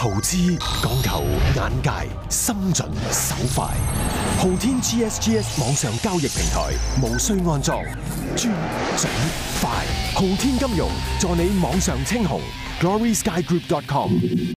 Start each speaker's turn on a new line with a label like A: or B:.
A: 投资讲求眼界心准手快。浩天 gsgs 网上交易平台无需安装专准快。浩天金融助你网上称雄 glory sky group com